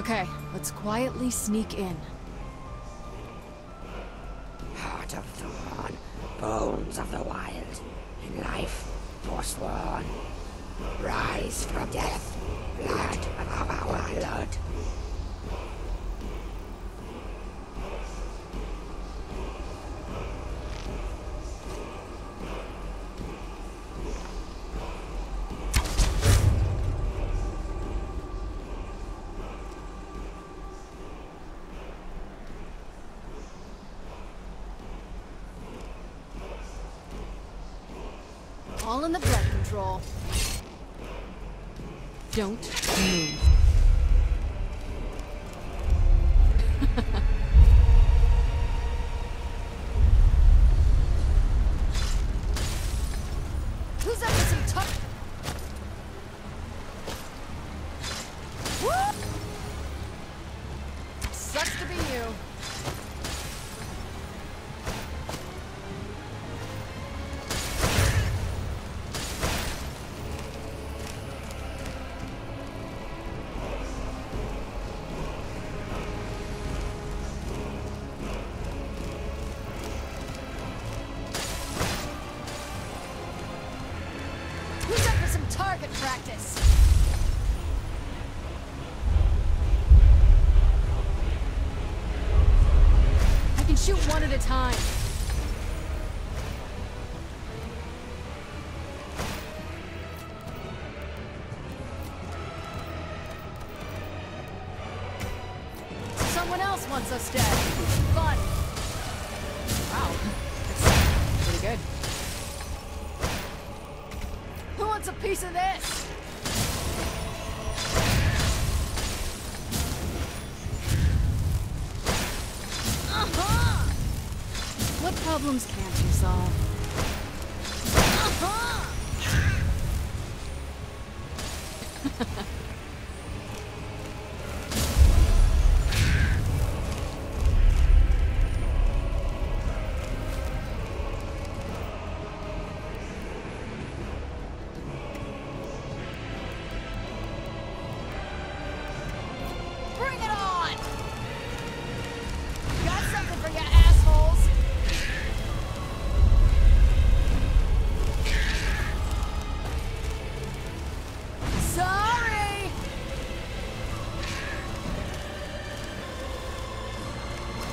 Okay, let's quietly sneak in. Heart of Thorn, bones of the wild, in life forsworn. Rise from death, blood of our blood. All in the blood control. Don't move. target practice? I can shoot one at a time. Someone else wants us dead. Fun. Wow. Pretty good. Wants a piece of this? Uh-huh! What problems can't you solve? Uh-huh! Bring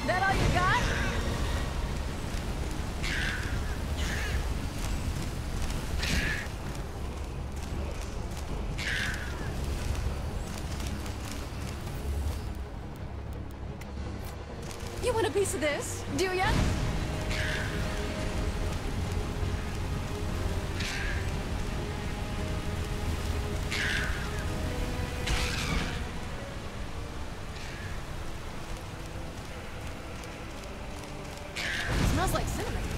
That all you got? You want a piece of this? Do ya? smells like cinnamon.